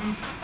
Mm.